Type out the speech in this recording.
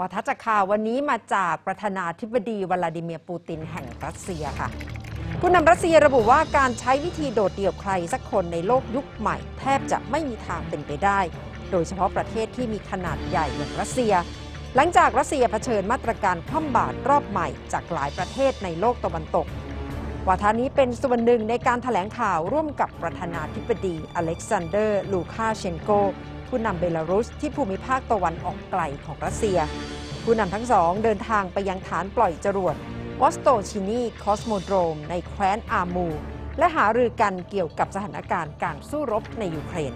วาทะจากข่าววันนี้มาจากประธานาธิบดีวลาดิเมียร์ปูตินแห่งรัสเซียค่ะ ผู้นำรัสเซียระบุว่าการใช้วิธีโดดเดี่ยวใครสักคนในโลกยุคใหม่ แทบจะไม่มีทางเป็นไปได้ โดยเฉพาะประเทศที่มีขนาดใหญ่อย่างรัสเซีย หลังจากรัสเซียเผชิญมาตรการคว่ำบาตรรอบใหม่จากหลายประเทศในโลกตะวันตกวาทานี้เป็นส่วนหนึ่งในการถแถลงข่าวร่วมกับประธานาธิบดีอเล็กซานเดอร์ ลูคาเชนโก ผู้นำเบลารุสที่ภูมิภาคตะวันออกไกลของรัสเซีย ผู้นำทั้งสองเดินทางไปยังฐานปล่อยจรวดวอสโตชนีคอสโมโดรม ในแคว้นอามูร์ และหารือกันเกี่ยวกับสถานการณ์การสู้รบในยูเครน